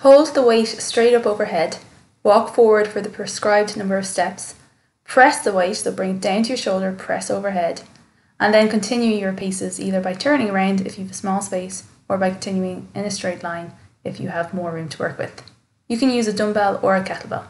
Hold the weight straight up overhead, walk forward for the prescribed number of steps, press the weight, so bring it down to your shoulder, press overhead, and then continue your paces either by turning around if you have a small space or by continuing in a straight line if you have more room to work with. You can use a dumbbell or a kettlebell.